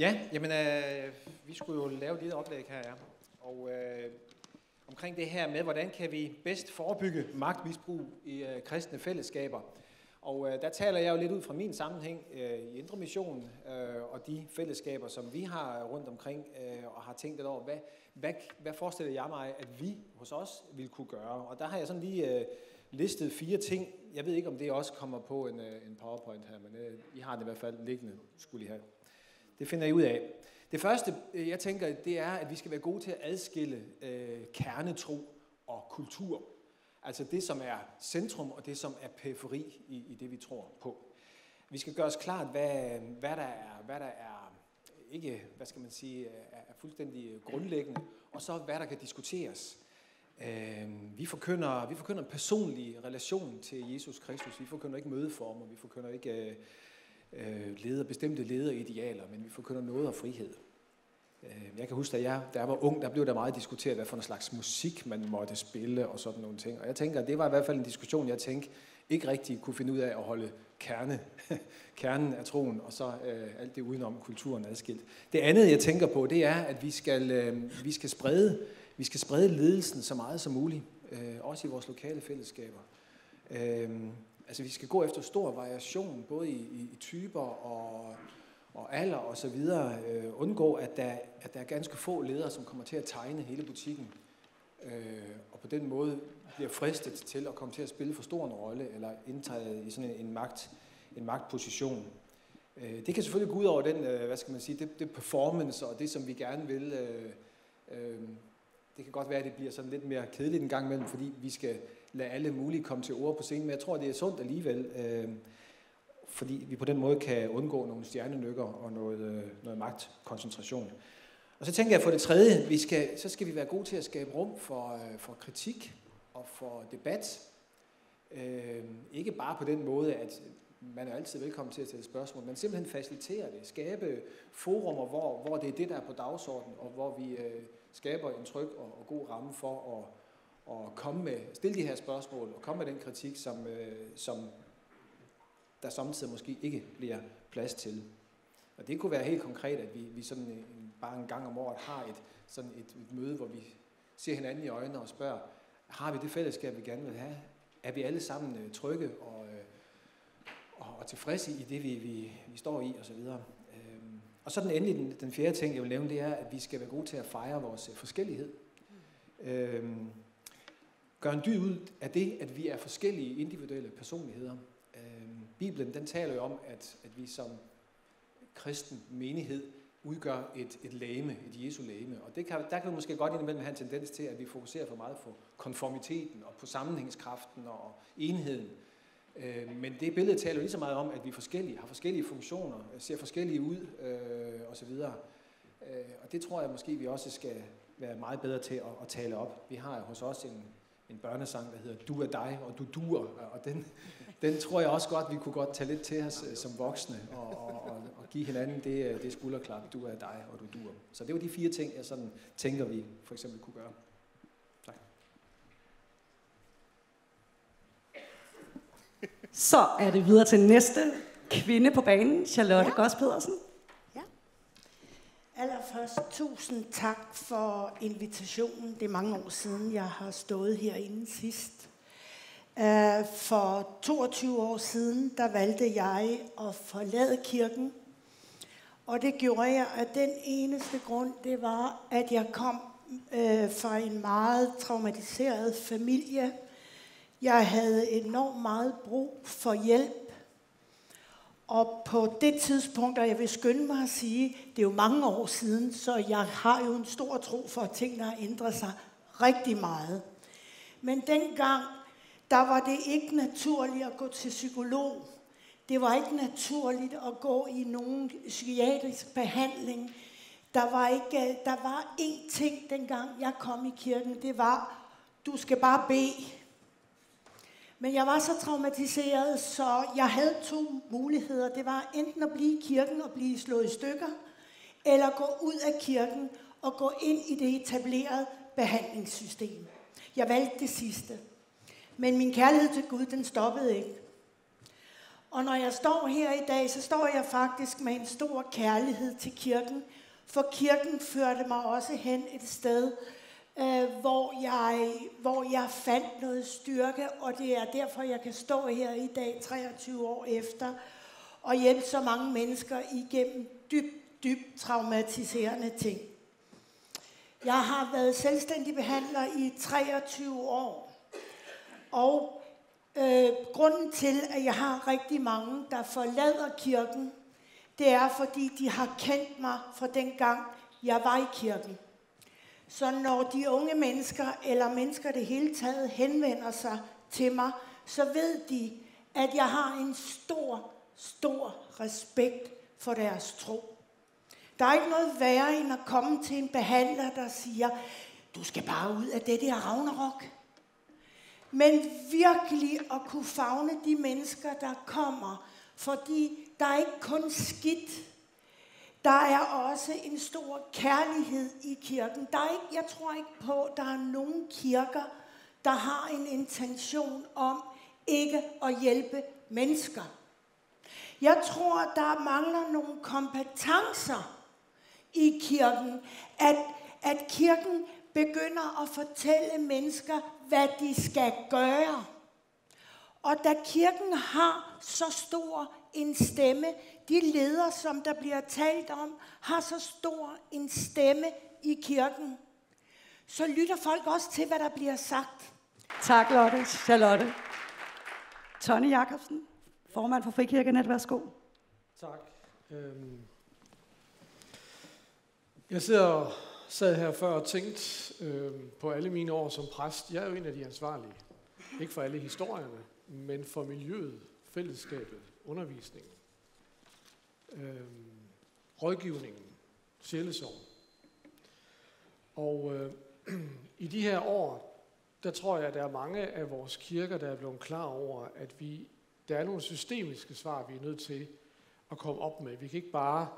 Ja, jamen, øh, vi skulle jo lave et lille oplæg her, ja. Og øh, omkring det her med, hvordan kan vi bedst forebygge magtmisbrug i øh, kristne fællesskaber. Og øh, der taler jeg jo lidt ud fra min sammenhæng øh, i Indre Mission øh, og de fællesskaber, som vi har rundt omkring øh, og har tænkt lidt over, hvad, hvad, hvad forestiller jeg mig, at vi hos os vil kunne gøre. Og der har jeg sådan lige øh, listet fire ting. Jeg ved ikke, om det også kommer på en, øh, en powerpoint her, men øh, I har det i hvert fald liggende, skulle I have. Det finder I ud af. Det første, øh, jeg tænker, det er, at vi skal være gode til at adskille øh, kernetro og kultur. Altså det, som er centrum, og det, som er periferi i, i det, vi tror på. Vi skal gøre os klart, hvad, hvad, der er, hvad der er ikke, hvad skal man sige, er, er fuldstændig grundlæggende, og så hvad der kan diskuteres. Øh, vi, forkynder, vi forkynder en personlig relation til Jesus Kristus. Vi forkynder ikke mødeformer, vi forkynder ikke øh, øh, leder, bestemte lederidealer, men vi forkynder noget af frihed. Øh, jeg kan huske, da jeg, da jeg var ung, der blev der meget diskuteret, hvad for en slags musik man måtte spille og sådan nogle ting. Og jeg tænker, at det var i hvert fald en diskussion, jeg tænkte ikke rigtig kunne finde ud af at holde kerne, kernen af troen, og så øh, alt det udenom kulturen adskilt. Det andet, jeg tænker på, det er, at vi skal, øh, vi skal, sprede, vi skal sprede ledelsen så meget som muligt, øh, også i vores lokale fællesskaber. Øh, altså, vi skal gå efter stor variation, både i, i, i typer og og alder og så videre, øh, undgå, at der, at der er ganske få ledere, som kommer til at tegne hele butikken, øh, og på den måde bliver fristet til at komme til at spille for stor en rolle, eller indtage i sådan en, en, magt, en magtposition. Øh, det kan selvfølgelig gå ud over den, øh, hvad skal man sige, det, det performance og det, som vi gerne vil. Øh, øh, det kan godt være, at det bliver sådan lidt mere kedeligt en gang imellem, fordi vi skal lade alle mulige komme til ord på scenen, men jeg tror, det er sundt alligevel. Øh, fordi vi på den måde kan undgå nogle stjernenykker og noget, øh, noget magtkoncentration. Og så tænker jeg for det tredje, vi skal, så skal vi være gode til at skabe rum for, øh, for kritik og for debat. Øh, ikke bare på den måde, at man er altid velkommen til at stille spørgsmål, men simpelthen facilitere det, skabe forumer, hvor, hvor det er det, der er på dagsordenen, og hvor vi øh, skaber en tryg og, og god ramme for at, at komme med, stille de her spørgsmål og komme med den kritik, som, øh, som der samtidig måske ikke bliver plads til. Og det kunne være helt konkret, at vi, vi sådan en, bare en gang om året har et, sådan et, et møde, hvor vi ser hinanden i øjnene og spørger, har vi det fællesskab, vi gerne vil have? Er vi alle sammen øh, trygge og, øh, og, og tilfredse i det, vi, vi, vi står i osv.? Øhm, og så den endelig, den, den fjerde ting, jeg vil nævne, det er, at vi skal være gode til at fejre vores øh, forskellighed. Øhm, gør en dyd ud af det, at vi er forskellige individuelle personligheder. Øhm, Bibelen den taler jo om, at, at vi som kristen menighed udgør et, et læme, et Jesu læme. Og det kan, der kan vi måske godt indimellem have en tendens til, at vi fokuserer for meget på konformiteten og på sammenhængskraften og enheden. Øh, men det billede taler jo lige så meget om, at vi er forskellige, har forskellige funktioner, ser forskellige ud øh, osv. Øh, og det tror jeg måske, vi også skal være meget bedre til at, at tale op. Vi har hos os en, en børnesang, der hedder Du er dig, og du duer, og den, den tror jeg også godt, vi kunne godt tage lidt til os øh, som voksne, og, og, og, og give hinanden det, øh, det skulderklap, du er dig, og du duer. Så det var de fire ting, jeg sådan tænker, vi for eksempel kunne gøre. Tak. Så er det videre til næste kvinde på banen, Charlotte ja. Goss Pedersen. Ja. Allerførst, tusind tak for invitationen. Det er mange år siden, jeg har stået herinde sidst. Øh, for 22 år siden, der valgte jeg at forlade kirken. Og det gjorde jeg af den eneste grund, det var, at jeg kom øh, fra en meget traumatiseret familie. Jeg havde enormt meget brug for hjælp. Og på det tidspunkt, og jeg vil skynde mig at sige, det er jo mange år siden, så jeg har jo en stor tro for, at tingene har ændret sig rigtig meget. Men dengang der var det ikke naturligt at gå til psykolog. Det var ikke naturligt at gå i nogen psykiatrisk behandling. Der var, ikke, der var én ting, dengang jeg kom i kirken, det var, du skal bare bede. Men jeg var så traumatiseret, så jeg havde to muligheder. Det var enten at blive i kirken og blive slået i stykker, eller gå ud af kirken og gå ind i det etablerede behandlingssystem. Jeg valgte det sidste. Men min kærlighed til Gud, den stoppede ikke. Og når jeg står her i dag, så står jeg faktisk med en stor kærlighed til kirken. For kirken førte mig også hen et sted, øh, hvor, jeg, hvor jeg fandt noget styrke, og det er derfor, jeg kan stå her i dag, 23 år efter, og hjælpe så mange mennesker igennem dybt, dybt traumatiserende ting. Jeg har været selvstændig behandler i 23 år, og øh, grunden til, at jeg har rigtig mange, der forlader kirken, det er, fordi de har kendt mig fra den gang, jeg var i kirken. Så når de unge mennesker, eller mennesker det hele taget, henvender sig til mig, så ved de, at jeg har en stor, stor respekt for deres tro. Der er ikke noget værre end at komme til en behandler, der siger, du skal bare ud af det der Ragnarok. Men virkelig at kunne fagne de mennesker, der kommer, fordi der er ikke kun skidt. Der er også en stor kærlighed i kirken. Der er ikke, jeg tror ikke på, at der er nogen kirker, der har en intention om ikke at hjælpe mennesker. Jeg tror, der mangler nogle kompetencer i kirken, at, at kirken begynder at fortælle mennesker, hvad de skal gøre. Og da kirken har så stor en stemme, de ledere, som der bliver talt om, har så stor en stemme i kirken, så lytter folk også til, hvad der bliver sagt. Tak, Lotte. Charlotte. Tony Jacobsen, formand for Frikirkenet. Værsgo. Tak. Øhm. Jeg sidder, sad her før og tænkte øhm, på alle mine år som præst. Jeg er jo en af de ansvarlige. Ikke for alle historierne, men for miljøet, fællesskabet, undervisningen, øh, rådgivningen, sjælesorg. Og øh, i de her år, der tror jeg, at der er mange af vores kirker, der er blevet klar over, at vi, der er nogle systemiske svar, vi er nødt til at komme op med. Vi kan ikke bare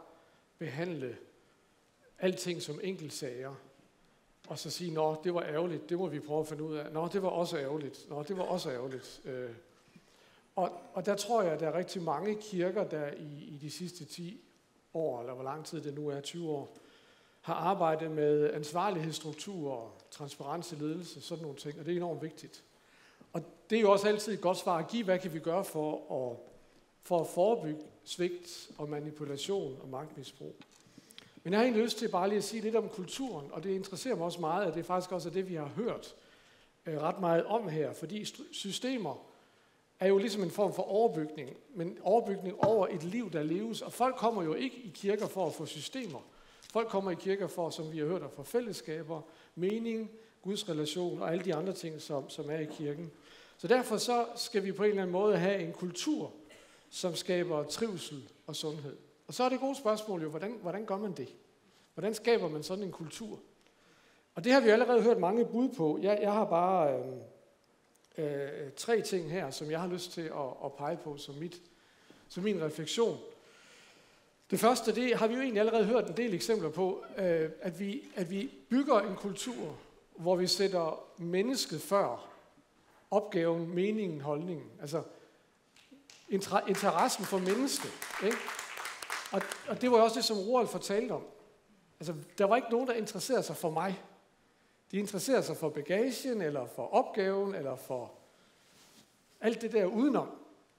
behandle alting som enkeltsager, og så sige, nå, det var ærgerligt, det må vi prøve at finde ud af. Nå, det var også ærgerligt. Nå, det var også ærgerligt. Øh, og, og der tror jeg, at der er rigtig mange kirker, der i, i de sidste 10 år, eller hvor lang tid det nu er, 20 år, har arbejdet med ansvarlighedsstrukturer, transparens i ledelse, sådan nogle ting, og det er enormt vigtigt. Og det er jo også altid et godt svar at give, hvad kan vi gøre for at, for at forebygge svigt og manipulation og magtmisbrug. Men jeg har egentlig lyst til bare lige at sige lidt om kulturen, og det interesserer mig også meget, at det faktisk også er det, vi har hørt øh, ret meget om her, fordi systemer er jo ligesom en form for overbygning, men overbygning over et liv, der leves, og folk kommer jo ikke i kirker for at få systemer. Folk kommer i kirker for, som vi har hørt, at få fællesskaber, mening, Guds relation og alle de andre ting, som, som er i kirken. Så derfor så skal vi på en eller anden måde have en kultur, som skaber trivsel og sundhed. Og så er det gode spørgsmål jo, hvordan, hvordan gør man det? Hvordan skaber man sådan en kultur? Og det har vi allerede hørt mange bud på. Jeg, jeg har bare øh, øh, tre ting her, som jeg har lyst til at, at pege på som, mit, som min refleksion. Det første, det har vi jo egentlig allerede hørt en del eksempler på, øh, at, vi, at vi bygger en kultur, hvor vi sætter mennesket før opgaven, meningen, holdningen. Altså interessen for mennesket. Ikke? Og, og det var også det, som Roald fortalte om. Altså, der var ikke nogen, der interesserede sig for mig. De interesserer sig for bagagen, eller for opgaven, eller for alt det der udenom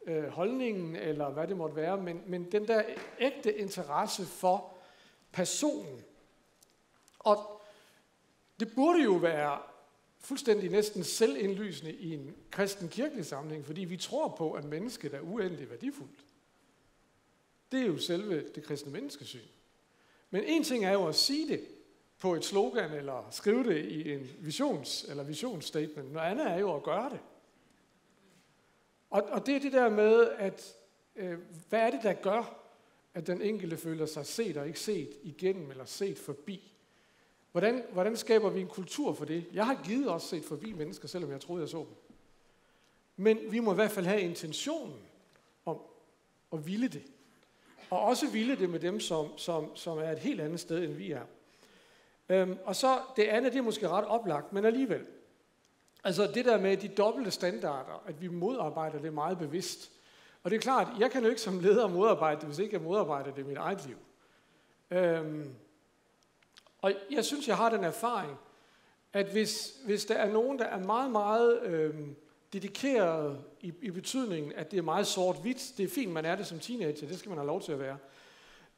øh, holdningen, eller hvad det måtte være. Men, men den der ægte interesse for personen. Og det burde jo være fuldstændig næsten selvindlysende i en kristen kirkelig sammenhæng, fordi vi tror på, at mennesket er uendelig værdifuldt. Det er jo selve det kristne menneskesyn. Men en ting er jo at sige det på et slogan, eller skrive det i en visions- eller visionsstatement. Noget andet er jo at gøre det. Og, og det er det der med, at øh, hvad er det, der gør, at den enkelte føler sig set og ikke set igennem, eller set forbi? Hvordan, hvordan skaber vi en kultur for det? Jeg har givet også set forbi mennesker, selvom jeg troede, jeg så dem. Men vi må i hvert fald have intentionen om at ville det. Og også ville det med dem, som, som, som er et helt andet sted, end vi er. Øhm, og så det andet, det er måske ret oplagt, men alligevel. Altså det der med de dobbelte standarder, at vi modarbejder det meget bevidst. Og det er klart, jeg kan jo ikke som leder modarbejde det, hvis ikke jeg modarbejder det i mit eget liv. Øhm, og jeg synes, jeg har den erfaring, at hvis, hvis der er nogen, der er meget, meget øhm, dedikeret i, i betydningen, at det er meget sort-hvidt, det er fint, man er det som teenager, det skal man have lov til at være.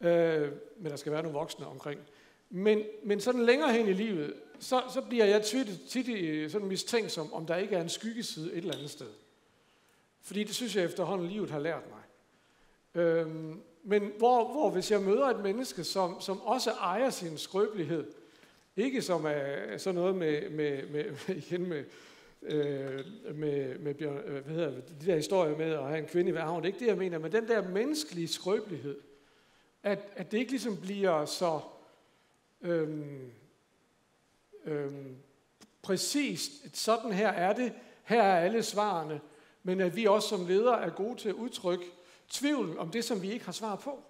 Øh, men der skal være nogle voksne omkring. Men, men sådan længere hen i livet, så, så bliver jeg tit, tit øh, sådan mistænkt som, om der ikke er en skyggeside et eller andet sted. Fordi det synes jeg efterhånden livet har lært mig. Øhm, men hvor, hvor hvis jeg møder et menneske, som, som også ejer sin skrøbelighed, ikke som er sådan noget med, med, med, med igen med, øh, med, med Bjørn, øh, hvad hedder det, de der historier med at have en kvinde i hver havn, det er ikke det, jeg mener, men den der menneskelige skrøbelighed, at, at det ikke ligesom bliver så øhm, øhm, præcist, sådan her er det, her er alle svarene, men at vi også som ledere er gode til at udtrykke tvivl om det, som vi ikke har svar på.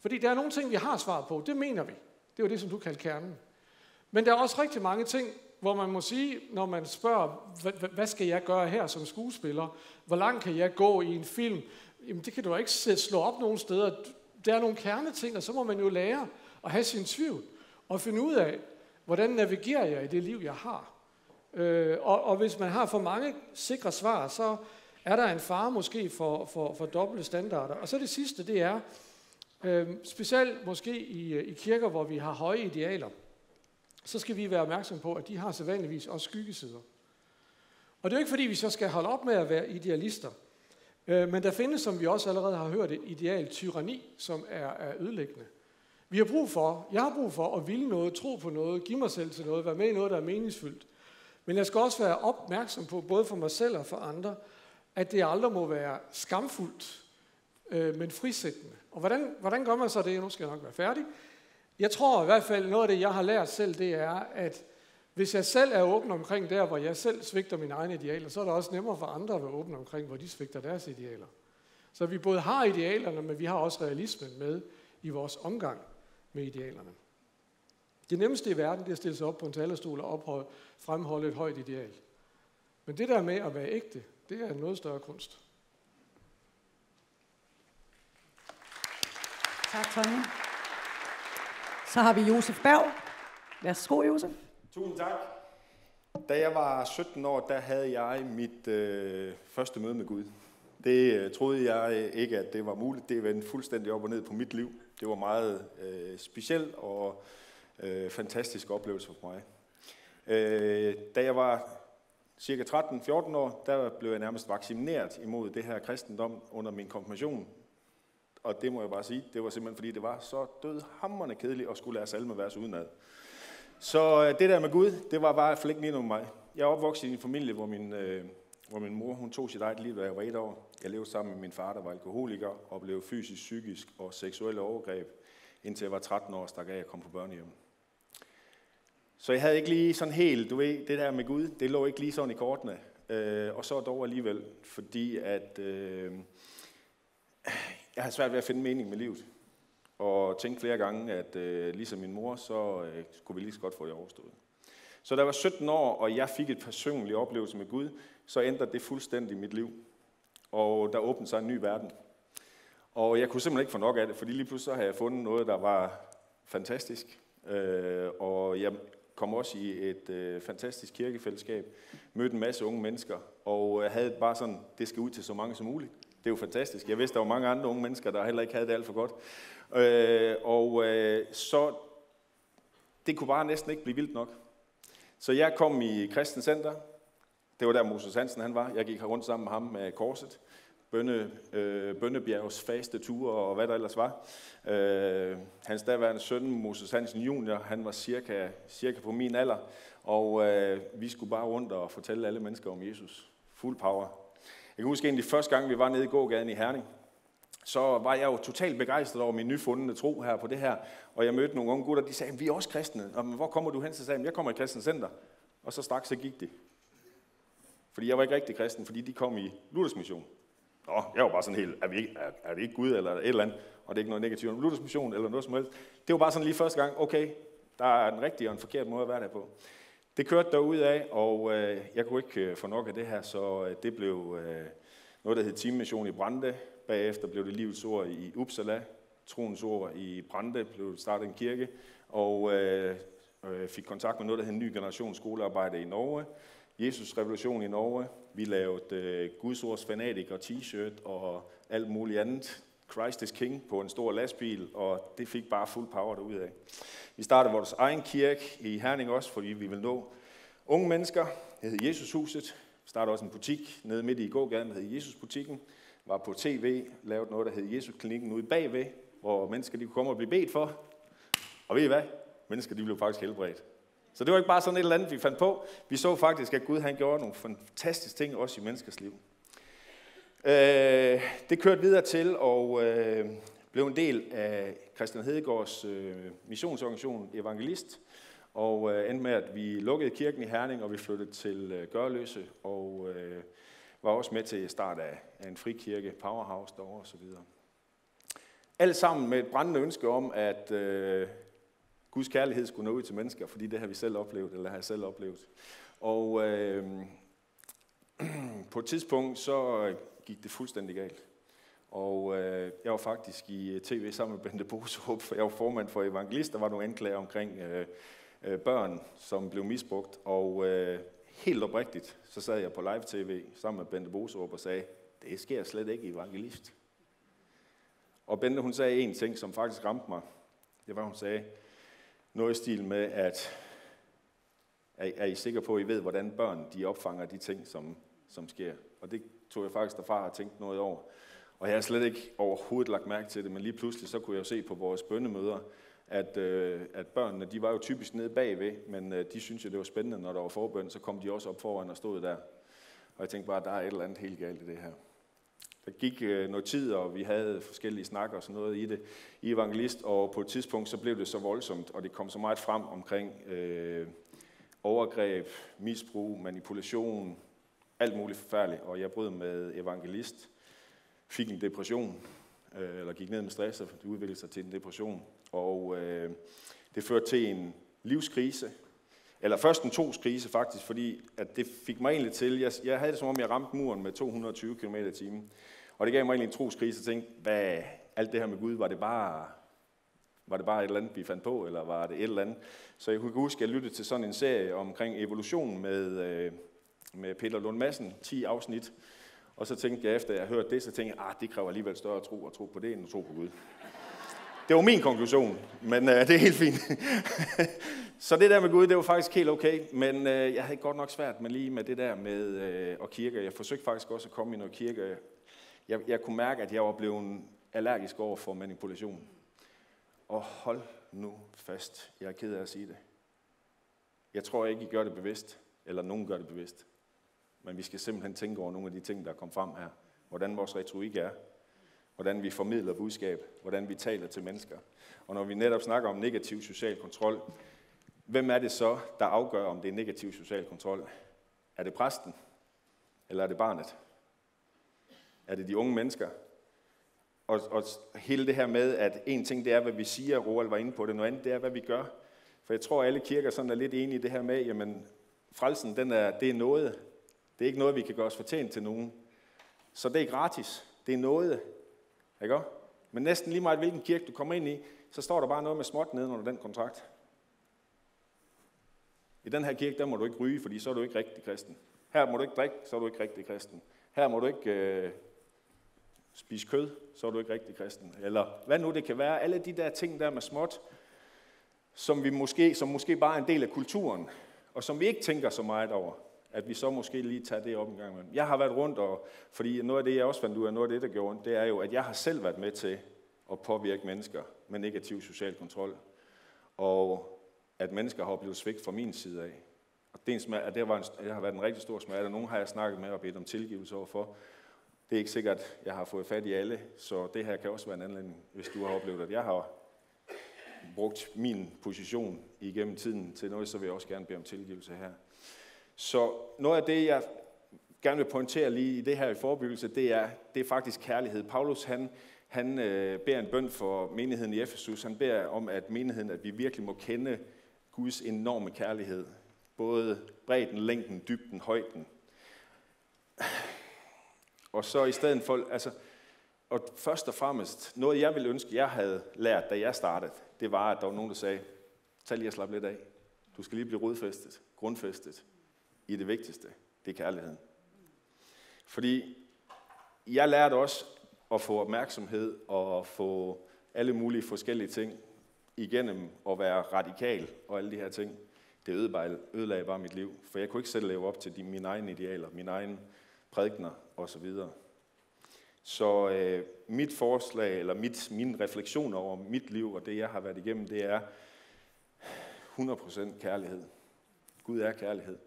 Fordi der er nogle ting, vi har svar på, det mener vi. Det er jo det, som du kalder kernen. Men der er også rigtig mange ting, hvor man må sige, når man spørger, hvad skal jeg gøre her som skuespiller? Hvor langt kan jeg gå i en film? Jamen det kan du ikke slå op nogen steder. Der er nogle kerneting, og så må man jo lære at have sin tvivl. Og finde ud af, hvordan navigerer jeg i det liv, jeg har. Øh, og, og hvis man har for mange sikre svar, så er der en fare måske for, for, for dobbelte standarder. Og så det sidste, det er, øh, specielt måske i, i kirker, hvor vi har høje idealer, så skal vi være opmærksom på, at de har sædvanligvis også skyggesider. Og det er jo ikke fordi, vi så skal holde op med at være idealister. Øh, men der findes, som vi også allerede har hørt, et ideal tyranni, som er, er ødelæggende. Vi har brug for, jeg har brug for at ville noget, tro på noget, give mig selv til noget, være med i noget, der er meningsfyldt. Men jeg skal også være opmærksom på, både for mig selv og for andre, at det aldrig må være skamfuldt, øh, men frisættende. Og hvordan, hvordan gør man så det? Nu skal jeg nok være færdig. Jeg tror i hvert fald, noget af det, jeg har lært selv, det er, at hvis jeg selv er åben omkring der, hvor jeg selv svigter mine egne idealer, så er det også nemmere for andre at være åbne omkring, hvor de svigter deres idealer. Så vi både har idealerne, men vi har også realismen med i vores omgang med idealerne. Det nemmeste i verden, det er at stille sig op på en talerstol og ophøje, fremholde et højt ideal. Men det der med at være ægte, det er en noget større kunst. Tak, Tonje. Så har vi Josef Berg. Værsgo, Josef. Tusind tak. Da jeg var 17 år, der havde jeg mit øh, første møde med Gud. Det øh, troede jeg øh, ikke, at det var muligt. Det vendte fuldstændig op og ned på mit liv. Det var meget øh, speciel og øh, fantastisk oplevelse for mig. Øh, da jeg var cirka 13-14 år, der blev jeg nærmest vaccineret imod det her kristendom under min konfirmation. Og det må jeg bare sige, det var simpelthen fordi, det var så dødhamrende kedeligt at skulle lære salmevers udenad. Så øh, det der med Gud, det var bare flækken ind om mig. Jeg er opvokset i en familie, hvor min, øh, hvor min mor hun tog sit eget liv, da jeg var et år. Jeg levede sammen med min far, der var alkoholiker, og blev fysisk, psykisk og seksuelle overgreb, indtil jeg var 13 år og stak af og kom på børnehjem. Så jeg havde ikke lige sådan helt, du ved, det der med Gud, det lå ikke lige sådan i kortene. Øh, og så dog alligevel, fordi at øh, jeg havde svært ved at finde mening med livet. Og tænkte flere gange, at øh, ligesom min mor, så øh, skulle vi lige så godt få det overstået. Så da jeg var 17 år, og jeg fik et personligt oplevelse med Gud, så ændrede det fuldstændig mit liv. Og der åbnede sig en ny verden. Og jeg kunne simpelthen ikke få nok af det, fordi lige pludselig så havde jeg fundet noget, der var fantastisk. Øh, og jeg kom også i et øh, fantastisk kirkefællesskab, mødte en masse unge mennesker, og jeg havde bare sådan, det skal ud til så mange som muligt. Det er jo fantastisk. Jeg vidste, der var mange andre unge mennesker, der heller ikke havde det alt for godt. Øh, og øh, så, det kunne bare næsten ikke blive vildt nok. Så jeg kom i Kristen Center. Det var der Moses Hansen han var. Jeg gik rundt sammen med ham med korset. Bønne, øh, Bønnebjergs faste ture og hvad der ellers var. Øh, hans daværende søn, Moses Hansen junior, han var cirka, cirka på min alder. Og øh, vi skulle bare rundt og fortælle alle mennesker om Jesus. Fuld power. Jeg kan huske en af de første gange, vi var nede i gågaden i Herning så var jeg jo totalt begejstret over min nyfundne tro her på det her. Og jeg mødte nogle unge gutter, de sagde, vi er også kristne. Og, hvor kommer du hen? Så sagde jeg, jeg kommer i kristen center. Og så straks så gik det. Fordi jeg var ikke rigtig kristen, fordi de kom i Luthers mission. Nå, jeg var bare sådan helt, er vi ikke, er, er det ikke Gud eller et eller andet? Og det er ikke noget negativt om Luthers mission eller noget som helst. Det var bare sådan lige første gang, okay, der er en rigtig og en forkert måde at være der på. Det kørte derud af, og øh, jeg kunne ikke øh, få nok af det her, så øh, det blev øh, noget, der hed teammission i Brande, Bagefter blev det livets ord i Uppsala. Troens ord i Brande blev startet en kirke. Og øh, øh, fik kontakt med noget, der hed Ny Generation Skolearbejde i Norge. Jesus Revolution i Norge. Vi lavede øh, Guds ords fanatik og t-shirt og alt muligt andet. Christ is King på en stor lastbil, og det fik bare fuld power derude af. Vi startede vores egen kirke i Herning også, fordi vi vil nå unge mennesker. Det hed Jesushuset. Vi startede også en butik nede midt i gågaden, der hed Jesusbutikken. Var på tv, lavede noget, der hed Jesusklinikken ude bagved, hvor mennesker de kunne komme og blive bedt for. Og ved I hvad? Mennesker de blev faktisk helbredt. Så det var ikke bare sådan et eller andet, vi fandt på. Vi så faktisk, at Gud han gjorde nogle fantastiske ting også i menneskers liv. Øh, det kørte videre til og øh, blev en del af Christian Hedegaards øh, missionsorganisation Evangelist. Og øh, endte med, at vi lukkede kirken i Herning, og vi flyttede til øh, Gørløse, og øh, var også med til start af, af en frikirke, Powerhouse derovre osv. Alt sammen med et brændende ønske om, at øh, Guds kærlighed skulle nå ud til mennesker, fordi det har vi selv oplevet, eller har jeg selv oplevet. Og øh, på et tidspunkt, så øh, gik det fuldstændig galt. Og øh, jeg var faktisk i øh, tv sammen med Bente Boserup, for jeg var formand for Evangelist. Der var nogle anklager omkring øh, øh, børn, som blev misbrugt. Og øh, helt oprigtigt, så sad jeg på live-tv sammen med Bente Boserup og sagde, det sker slet ikke i Evangelist. Og Bente, hun sagde en ting, som faktisk ramte mig. Det var, hun sagde noget i stil med, at er, er I sikre på, at I ved, hvordan børn de opfanger de ting, som, som sker? Og det tog jeg faktisk derfra og tænkt noget over. Og jeg har slet ikke overhovedet lagt mærke til det, men lige pludselig så kunne jeg se på vores bøndemøder, at, øh, at børnene, de var jo typisk nede bagved, men øh, de syntes jo, det var spændende, når der var forbøn, så kom de også op foran og stod der. Og jeg tænkte bare, at der er et eller andet helt galt i det her. Der gik øh, noget tid, og vi havde forskellige snakker og sådan noget i det. I Evangelist, og på et tidspunkt så blev det så voldsomt, og det kom så meget frem omkring øh, overgreb, misbrug, manipulation, alt muligt forfærdeligt, og jeg brød med Evangelist, fik en depression, øh, eller gik ned med stress, og det udviklede sig til en depression, og øh, det førte til en livskrise, eller først en toskrise faktisk, fordi at det fik mig egentlig til, jeg, jeg havde det som om, jeg ramte muren med 220 km i timen. Og det gav mig egentlig en troskrise, og tænkte, hvad, alt det her med Gud, var det bare, var det bare et eller andet, vi fandt på, eller var det et eller andet? Så jeg kunne huske, at jeg lyttede til sådan en serie omkring evolution med, øh, med Peter Lund Madsen, 10 afsnit. Og så tænkte jeg, efter jeg hørte det, så tænkte jeg, at ah, det kræver alligevel større tro at tro på det, end at tro på Gud. Det var min konklusion, men øh, det er helt fint. så det der med Gud, det var faktisk helt okay, men øh, jeg havde godt nok svært med lige med det der med øh, og kirke. Jeg forsøgte faktisk også at komme i noget kirke. Jeg, jeg kunne mærke, at jeg var blevet allergisk over for manipulation. Og hold nu fast, jeg er ked af at sige det. Jeg tror ikke, I gør det bevidst, eller nogen gør det bevidst. Men vi skal simpelthen tænke over nogle af de ting, der kom frem her. Hvordan vores retorik er, hvordan vi formidler budskab, hvordan vi taler til mennesker. Og når vi netop snakker om negativ social kontrol, hvem er det så, der afgør, om det er negativ social kontrol? Er det præsten? Eller er det barnet? Er det de unge mennesker? Og, og hele det her med, at en ting det er, hvad vi siger, Roald var inde på det, noget andet det er, hvad vi gør. For jeg tror, alle kirker sådan er lidt enige i det her med, jamen frelsen, den er, det er noget. Det er ikke noget, vi kan gøre os fortjent til nogen. Så det er gratis. Det er noget. Ikke? Men næsten lige meget hvilken kirke du kommer ind i, så står der bare noget med småt nede under den kontrakt. I den her kirke, der må du ikke ryge, fordi så er du ikke rigtig kristen. Her må du ikke drikke, så er du ikke rigtig kristen. Her må du ikke øh, spise kød, så er du ikke rigtig kristen. Eller hvad nu det kan være. Alle de der ting der med småt, som, vi måske, som måske bare er en del af kulturen, og som vi ikke tænker så meget over at vi så måske lige tager det op en gang imellem. Jeg har været rundt, og, fordi noget af det, jeg også fandt ud af, noget af det, der gjorde det er jo, at jeg har selv været med til at påvirke mennesker med negativ social kontrol. Og at mennesker har oplevet svigt fra min side af. Og det, er en smag, at det, var en, det har været en rigtig stor smerte, og nogen har jeg snakket med og bedt om tilgivelse overfor. Det er ikke sikkert, at jeg har fået fat i alle, så det her kan også være en anledning, hvis du har oplevet, at jeg har brugt min position igennem tiden til noget, så vil jeg også gerne bede om tilgivelse her. Så noget af det, jeg gerne vil pointere lige i det her i forebyggelse, det er, det er faktisk kærlighed. Paulus, han, han øh, beder en bøn for menigheden i Efesus. Han beder om, at menigheden, at vi virkelig må kende Guds enorme kærlighed. Både bredden, længden, dybden, højden. Og så i stedet for, altså, og først og fremmest, noget jeg ville ønske, jeg havde lært, da jeg startede, det var, at der var nogen, der sagde, tag lige og slap lidt af. Du skal lige blive rodfæstet, grundfæstet i det vigtigste, det er kærligheden. Fordi jeg lærte også at få opmærksomhed og få alle mulige forskellige ting igennem at være radikal og alle de her ting. Det ødelagde bare mit liv, for jeg kunne ikke selv leve op til de, mine egne idealer, mine egne prædikner osv. Så øh, mit forslag, eller mit, min refleksion over mit liv og det, jeg har været igennem, det er 100% kærlighed. Gud er kærlighed.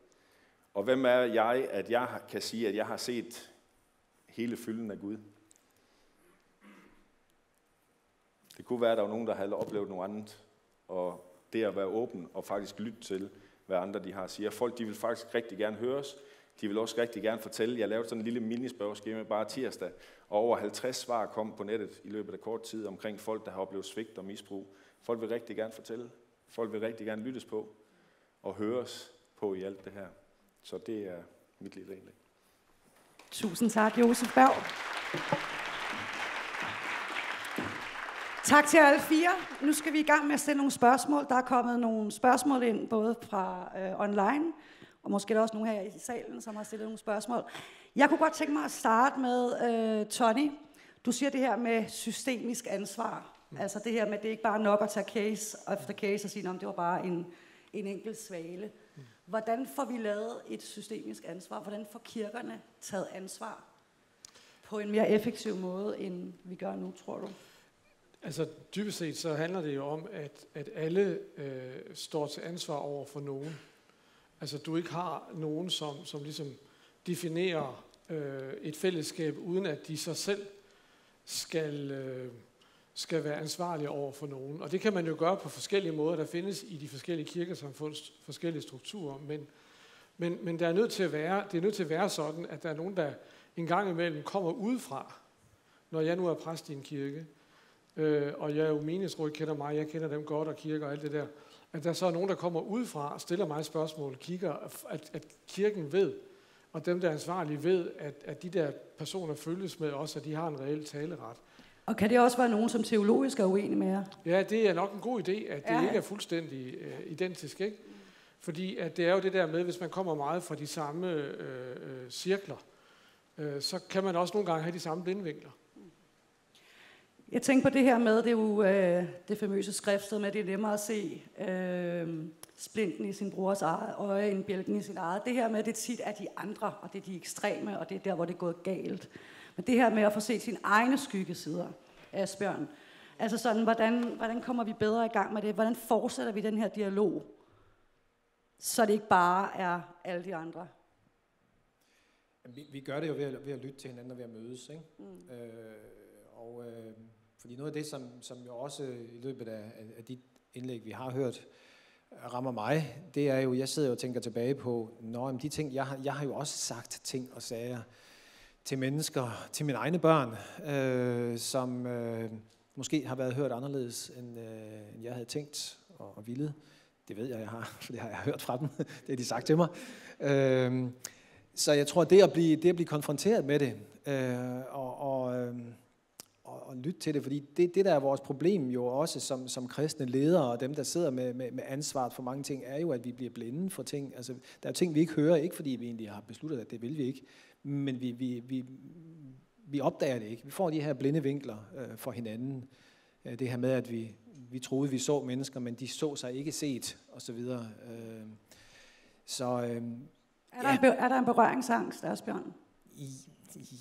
Og hvem er jeg, at jeg kan sige, at jeg har set hele fylden af Gud? Det kunne være, at der var nogen, der havde oplevet noget andet. Og det at være åben og faktisk lytte til, hvad andre de har at sige. Folk de vil faktisk rigtig gerne høres. De vil også rigtig gerne fortælle. Jeg lavede sådan en lille minispørgeskema bare tirsdag, og over 50 svar kom på nettet i løbet af kort tid omkring folk, der har oplevet svigt og misbrug. Folk vil rigtig gerne fortælle. Folk vil rigtig gerne lyttes på og høres på i alt det her. Så det er mit lille indlæg. Tusind tak, Josef Berg. Tak til alle fire. Nu skal vi i gang med at stille nogle spørgsmål. Der er kommet nogle spørgsmål ind, både fra øh, online, og måske er der også nogle her i salen, som har stillet nogle spørgsmål. Jeg kunne godt tænke mig at starte med øh, Tony. Du siger det her med systemisk ansvar. Mm. Altså det her med, at det ikke bare er nok at tage case efter case og sige, at det var bare en, en enkelt svale. Hvordan får vi lavet et systemisk ansvar? Hvordan får kirkerne taget ansvar på en mere effektiv måde, end vi gør nu, tror du? Altså dybest set så handler det jo om, at, at alle øh, står til ansvar over for nogen. Altså du ikke har nogen, som, som ligesom definerer øh, et fællesskab, uden at de sig selv skal, øh, skal være ansvarlige over for nogen. Og det kan man jo gøre på forskellige måder. Der findes i de forskellige kirkesamfunds forskellige strukturer, men, men, men der er nødt til at være, det er nødt til at være sådan, at der er nogen, der en gang imellem kommer udefra, når jeg nu er præst i en kirke, øh, og jeg er jo meningsråd, kender mig, jeg kender dem godt og kirker og alt det der, at der så er nogen, der kommer udefra og stiller mig spørgsmål, kigger, at, at kirken ved, og dem, der er ansvarlige, ved, at, at de der personer følges med også, at de har en reel taleret. Og kan det også være nogen, som teologisk er uenige med jer? Ja, det er nok en god idé, at det ja. ikke er fuldstændig øh, identisk. Ikke? Fordi at det er jo det der med, hvis man kommer meget fra de samme øh, øh, cirkler, øh, så kan man også nogle gange have de samme blindvinkler. Jeg tænker på det her med, det er jo øh, det famøse skriftsted med, at det er nemmere at se øh, splinten i sin brors eget øje, end bjælken i sin eget. Det her med, at det tit er de andre, og det er de ekstreme, og det er der, hvor det er gået galt. Men det her med at få set sine egne skyggesider, Asbjørn. Altså sådan, hvordan, hvordan kommer vi bedre i gang med det? Hvordan fortsætter vi den her dialog? Så det ikke bare er alle de andre. Vi, vi gør det jo ved at, ved at lytte til hinanden og ved at mødes. Ikke? Mm. Øh, og øh, fordi noget af det, som, som jo også i løbet af, af de indlæg, vi har hørt, rammer mig, det er jo, jeg sidder og tænker tilbage på, når de ting, jeg har, jeg har jo også sagt ting og sager til mennesker, til mine egne børn, øh, som øh, måske har været hørt anderledes, end, øh, end jeg havde tænkt og, og ville. Det ved jeg, jeg har, for det har jeg hørt fra dem. det har de sagt til mig. Øh, så jeg tror, det at blive, det at blive konfronteret med det, øh, og, og øh, og, og lytte til det, fordi det, det der er vores problem jo også som, som kristne ledere, og dem, der sidder med, med, med ansvaret for mange ting, er jo, at vi bliver blinde for ting. Altså, der er ting, vi ikke hører, ikke fordi vi egentlig har besluttet, at det vil vi ikke, men vi, vi, vi, vi opdager det ikke. Vi får de her blinde vinkler øh, for hinanden. Øh, det her med, at vi, vi troede, vi så mennesker, men de så sig ikke set, osv. Øh, så, øh, er, der ja. en, er der en berøringsangst, Asbjørn?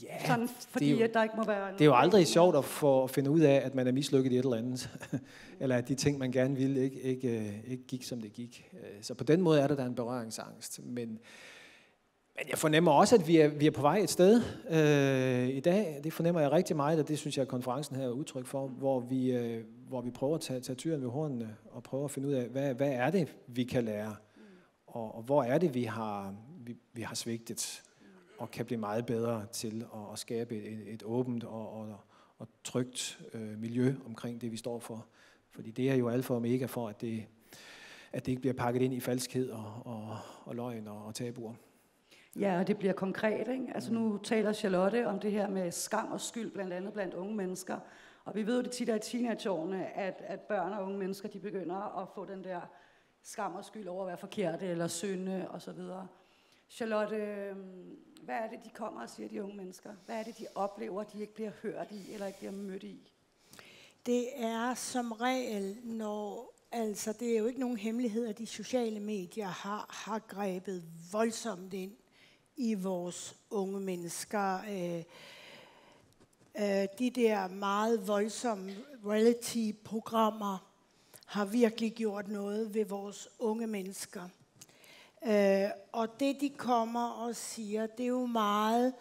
Ja, Sådan, fordi det er jo, at der ikke må være... Det er jo aldrig sjovt at få at finde ud af, at man er mislykket i et eller andet. eller at de ting, man gerne ville, ikke, ikke, øh, ikke gik, som det gik. Øh, så på den måde er der, der en berøringsangst. Men, men jeg fornemmer også, at vi er, vi er på vej et sted øh, i dag. Det fornemmer jeg rigtig meget, og det synes jeg, at konferencen her er udtryk for, hvor vi, øh, hvor vi prøver at tage, tage tyren ved hornene og prøver at finde ud af, hvad, hvad er det, vi kan lære? Og, og hvor er det, vi har, vi, vi har svigtet? Og kan blive meget bedre til at, at skabe et, et åbent og, og, og trygt øh, miljø omkring det, vi står for. Fordi det er jo alfa og omega for, at det, at det ikke bliver pakket ind i falskhed og, og, og løgn og, og tabuer. Ja, og det bliver konkret, ikke? Altså nu taler Charlotte om det her med skam og skyld, blandt andet blandt unge mennesker. Og vi ved jo det tit er i teenageårene, at, at børn og unge mennesker, de begynder at få den der skam og skyld over at være forkerte eller synde osv. Charlotte, øhm, hvad er det, de kommer og siger, de unge mennesker? Hvad er det, de oplever, de ikke bliver hørt i eller ikke bliver mødt i? Det er som regel, når altså det er jo ikke nogen hemmelighed, at de sociale medier har, har grebet voldsomt ind i vores unge mennesker. Øh, øh, de der meget voldsomme reality-programmer har virkelig gjort noget ved vores unge mennesker. Øh, og det, de kommer og siger, det er jo meget,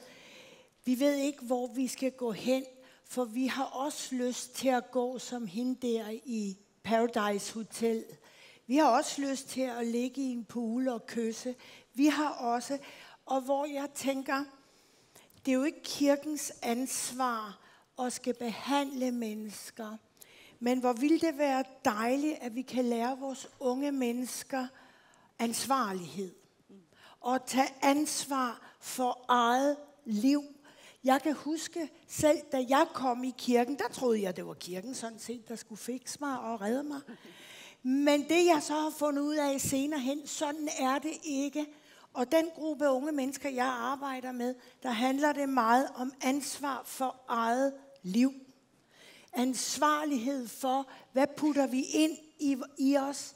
vi ved ikke, hvor vi skal gå hen, for vi har også lyst til at gå som hende der i Paradise Hotel. Vi har også lyst til at ligge i en pool og kysse. Vi har også, og hvor jeg tænker, det er jo ikke kirkens ansvar at skal behandle mennesker. Men hvor ville det være dejligt, at vi kan lære vores unge mennesker ansvarlighed. Og tage ansvar for eget liv. Jeg kan huske selv, da jeg kom i kirken, der troede jeg, det var kirken sådan set, der skulle fikse mig og redde mig. Men det jeg så har fundet ud af senere hen, sådan er det ikke. Og den gruppe unge mennesker, jeg arbejder med, der handler det meget om ansvar for eget liv. Ansvarlighed for, hvad putter vi ind i, i os.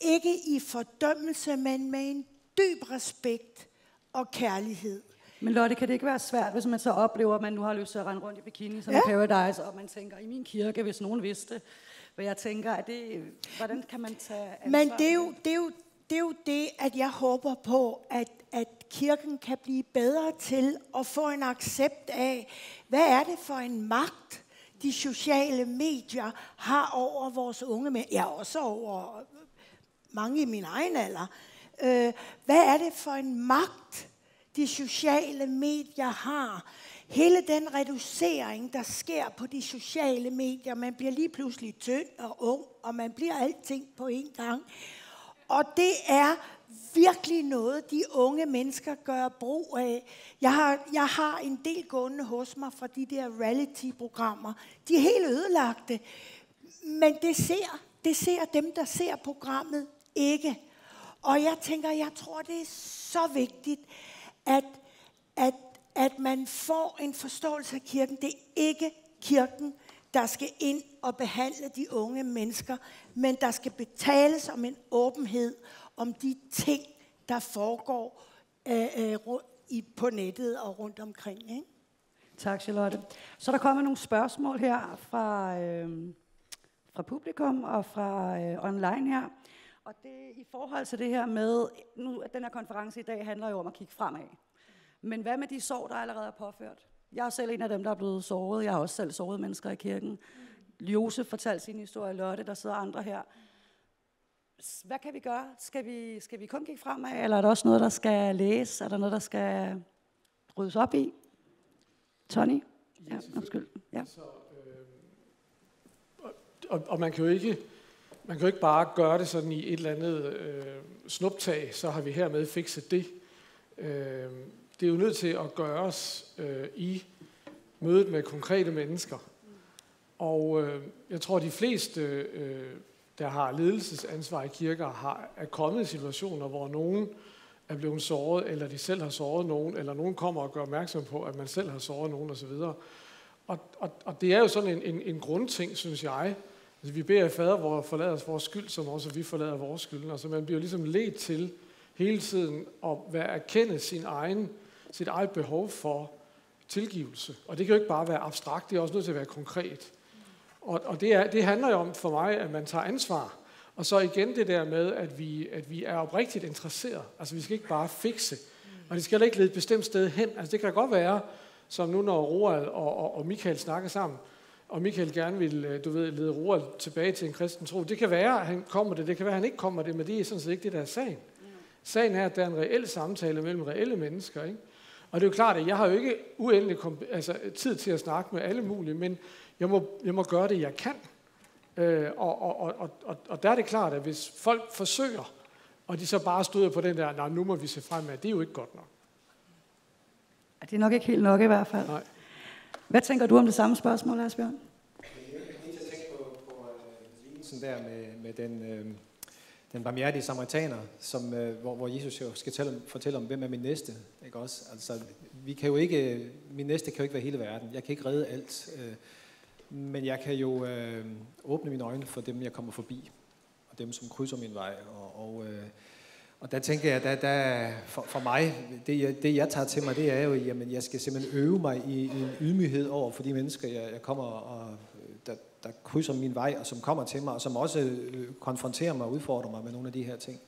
Ikke i fordømmelse, men med en dyb respekt og kærlighed. Men Lotte, kan det ikke være svært, hvis man så oplever, at man nu har lyst til at rende rundt i bikini som ja. Paradise, og man tænker, i min kirke, hvis nogen vidste, hvad jeg tænker, at det, hvordan kan man tage ansvar? Men det er jo det, er jo, det, er jo det at jeg håber på, at, at kirken kan blive bedre til at få en accept af, hvad er det for en magt, de sociale medier har over vores unge mænd, ja også over mange i min egen alder. Øh, hvad er det for en magt, de sociale medier har? Hele den reducering, der sker på de sociale medier, man bliver lige pludselig tynd og ung, og man bliver alting på en gang. Og det er virkelig noget, de unge mennesker gør brug af. Jeg har, jeg har en del gående hos mig fra de der reality-programmer. De er helt ødelagte. Men det ser, det ser dem, der ser programmet, ikke. Og jeg tænker, jeg tror, det er så vigtigt, at, at, at man får en forståelse af kirken. Det er ikke kirken, der skal ind og behandle de unge mennesker, men der skal betales om en åbenhed om de ting, der foregår øh, øh, i, på nettet og rundt omkring. Ikke? Tak, Charlotte. Så der kommer nogle spørgsmål her fra, øh, fra publikum og fra øh, online her. Og det i forhold til det her med, nu den her konference i dag handler jo om at kigge fremad. Men hvad med de sår, der allerede er påført? Jeg er selv en af dem, der er blevet såret. Jeg har også selv såret mennesker i kirken. Josef fortalte sin historie, Lotte, der sidder andre her. Hvad kan vi gøre? Skal vi, skal vi kun kigge fremad, eller er der også noget, der skal læses? Er der noget, der skal ryddes op i? Tony? Ja, undskyld. Ja. Så, øh, og, og man kan jo ikke man kan jo ikke bare gøre det sådan i et eller andet øh, snuptag, så har vi hermed fikset det. Øh, det er jo nødt til at gøres øh, i mødet med konkrete mennesker. Og øh, jeg tror, de fleste, øh, der har ledelsesansvar i kirker, har, er kommet i situationer, hvor nogen er blevet såret, eller de selv har såret nogen, eller nogen kommer og gør opmærksom på, at man selv har såret nogen osv. Og, og, og det er jo sådan en, en, en grundting, synes jeg, Altså, vi beder fader, hvor forlader os vores skyld, som også vi forlader vores skyld. Altså, man bliver ligesom ledt til hele tiden at være erkende sin egen, sit eget behov for tilgivelse. Og det kan jo ikke bare være abstrakt, det er også nødt til at være konkret. Og, og det, er, det handler jo om for mig, at man tager ansvar. Og så igen det der med, at vi, at vi er oprigtigt interesseret. Altså vi skal ikke bare fikse. Og det skal heller ikke lede et bestemt sted hen. Altså det kan godt være, som nu når Roald og, og, og Michael snakker sammen, og Michael gerne vil, øh, du ved, lede Roald tilbage til en kristen tro. Det kan være, at han kommer det, det kan være, at han ikke kommer det, men det er sådan set ikke det, der er sagen. Sagen er, at der er en reel samtale mellem reelle mennesker. Ikke? Og det er jo klart, at jeg har jo ikke uendelig altså, tid til at snakke med alle mulige, men jeg må, jeg må gøre det, jeg kan. Øh, og, og, og, og, og der er det klart, at hvis folk forsøger, og de så bare støder på den der, nej, nu må vi se fremad, det er jo ikke godt nok. Det er nok ikke helt nok i hvert fald. Nej. Hvad tænker du om det samme spørgsmål, Asbjørn? Jeg lige tænke på, på øh, øh, lignelsen der med, med den, øh, den barmhjertige samaritaner, som, øh, hvor, hvor Jesus jo skal tælle, fortælle om, hvem er min næste. Ikke også? Altså, vi kan jo ikke, min næste kan jo ikke være hele verden. Jeg kan ikke redde alt. Øh, men jeg kan jo øh, åbne mine øjne for dem, jeg kommer forbi, og dem, som krydser min vej. Og, og, øh, og der tænker jeg, at der, der, for, for mig, det jeg, det jeg tager til mig, det er jo, at jeg skal simpelthen øve mig i, i en ydmyghed over for de mennesker, jeg, jeg kommer og der, der krydser min vej, og som kommer til mig, og som også øh, konfronterer mig og udfordrer mig med nogle af de her ting.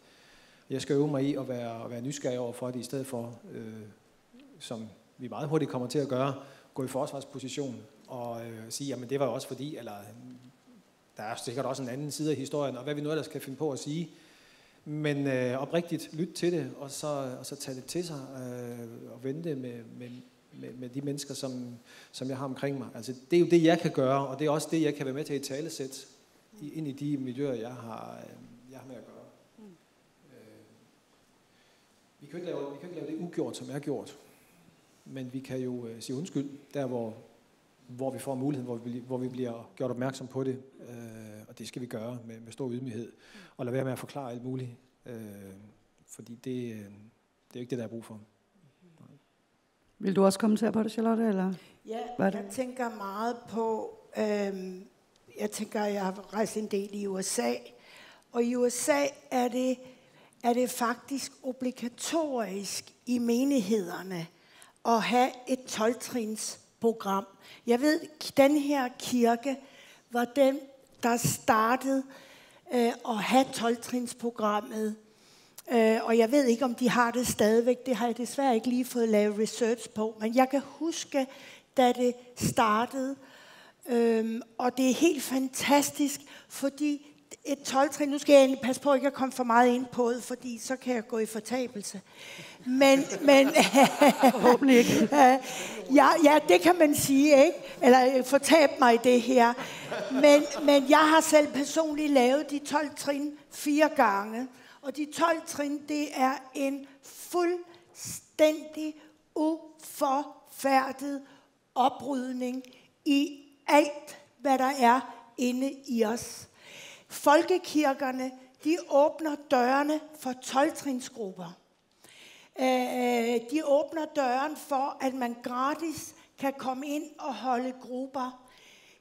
Jeg skal øve mig i at være, at være nysgerrig over for det, i stedet for, øh, som vi meget hurtigt kommer til at gøre, gå i forsvarsposition og øh, sige, jamen det var jo også fordi, eller der er sikkert også en anden side af historien, og hvad vi nu ellers kan finde på at sige. Men øh, oprigtigt lyt til det, og så, og så tage det til sig, øh, og vente med, med, med, med de mennesker, som, som jeg har omkring mig. Altså, det er jo det, jeg kan gøre, og det er også det, jeg kan være med til at talesætte ind i de miljøer, jeg har, øh, jeg har med at gøre. Mm. Øh, vi, kan ikke lave, vi kan ikke lave det ugjort, som er gjort, men vi kan jo øh, sige undskyld, der hvor, hvor vi får muligheden, hvor vi, hvor vi bliver gjort opmærksom på det, øh, og det skal vi gøre med, med stor ydmyghed, og lade være med at forklare alt muligt, øh, fordi det, øh, det er ikke det, der er brug for. Vil du også kommentere på det, Charlotte? Eller? Ja, Hvad det? jeg tænker meget på, øhm, jeg tænker, jeg har rejst en del i USA, og i USA er det, er det faktisk obligatorisk i menighederne at have et 12-trins program. Jeg ved, den her kirke var den, der startede øh, at have 12-trins programmet. Øh, og jeg ved ikke, om de har det stadigvæk. Det har jeg desværre ikke lige fået lavet research på. Men jeg kan huske, da det startede. Øhm, og det er helt fantastisk, fordi et 12-trin, nu skal jeg endelig passe på ikke at komme for meget ind på det, fordi så kan jeg gå i fortabelse. Men, men Forhåbentlig ikke. ja, ja, det kan man sige, ikke? Eller øh, fortab mig i det her. Men, men jeg har selv personligt lavet de 12 trin fire gange. Og de 12 trin, det er en fuldstændig uforfærdet oprydning i alt, hvad der er inde i os. Folkekirkerne, de åbner dørene for 12-trinsgrupper. Øh, øh, de åbner døren for, at man gratis kan komme ind og holde grupper.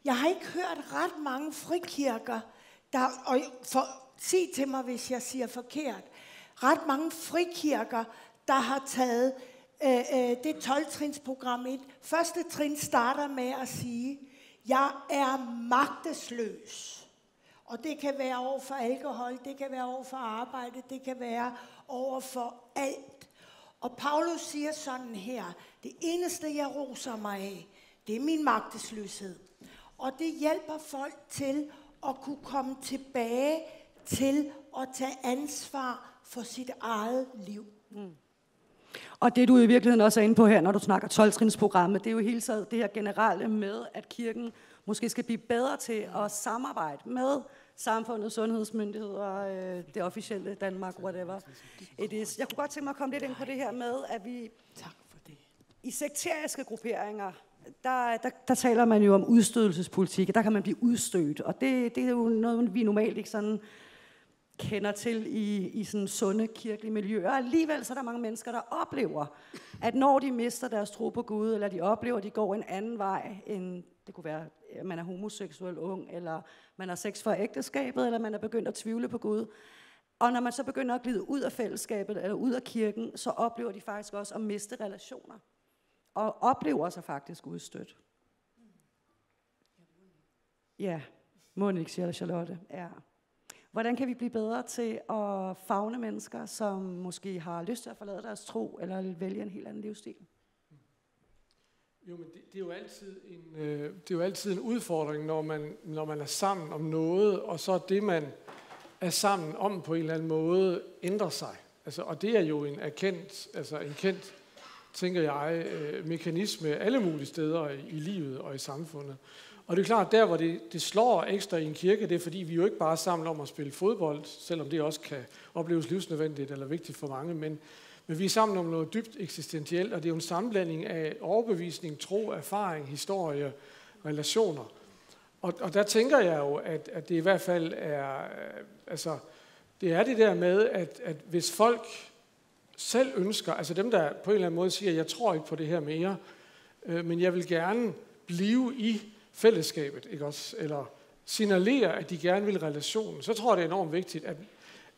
Jeg har ikke hørt ret mange frikirker, der, og for, sig til mig, hvis jeg siger forkert, ret mange frikirker, der har taget øh, øh, det 12-trinsprogram ind. Første trin starter med at sige, jeg er magtesløs. Og det kan være over for alkohol, det kan være over for arbejde, det kan være over for alt. Og Paulus siger sådan her, det eneste jeg roser mig af, det er min magtesløshed. Og det hjælper folk til at kunne komme tilbage til at tage ansvar for sit eget liv. Mm. Og det du i virkeligheden også er inde på her, når du snakker 12-trinsprogrammet, det er jo hele taget det her generelle med, at kirken måske skal blive bedre til at samarbejde med samfundet, sundhedsmyndigheder, øh, det officielle Danmark, whatever it is. Jeg kunne godt tænke mig at komme lidt ind på det her med, at vi Tak for det. i sekteriske grupperinger, der, der, der taler man jo om udstødelsespolitik, og der kan man blive udstødt, og det, det er jo noget, vi normalt ikke sådan kender til i, i sådan sunde kirkelige miljøer. Alligevel så er der mange mennesker, der oplever, at når de mister deres tro på Gud, eller de oplever, at de går en anden vej, end det kunne være, at man er homoseksuel ung, eller man har sex for ægteskabet, eller man er begyndt at tvivle på Gud. Og når man så begynder at glide ud af fællesskabet, eller ud af kirken, så oplever de faktisk også at miste relationer. Og oplever sig faktisk udstødt. Ja, Monik siger Charlotte. Ja. Hvordan kan vi blive bedre til at fagne mennesker, som måske har lyst til at forlade deres tro, eller vælge en helt anden livsstil? Jo, men det, det, er jo altid en, øh, det er jo altid en udfordring, når man, når man er sammen om noget, og så det, man er sammen om på en eller anden måde, ændrer sig. Altså, og det er jo en erkendt, altså en kendt, tænker jeg, øh, mekanisme alle mulige steder i, i livet og i samfundet. Og det er klart, der hvor det, det slår ekstra i en kirke, det er fordi, vi jo ikke bare er sammen om at spille fodbold, selvom det også kan opleves livsnødvendigt eller vigtigt for mange, men, men vi er sammen om noget dybt eksistentielt, og det er jo en sammenblanding af overbevisning, tro, erfaring, historie, relationer. Og, og der tænker jeg jo, at, at det i hvert fald er, øh, altså, det er det der med, at, at hvis folk selv ønsker, altså dem, der på en eller anden måde siger, jeg tror ikke på det her mere, øh, men jeg vil gerne blive i fællesskabet, ikke også? Eller signalere, at de gerne vil relationen, så tror jeg, det er enormt vigtigt, at,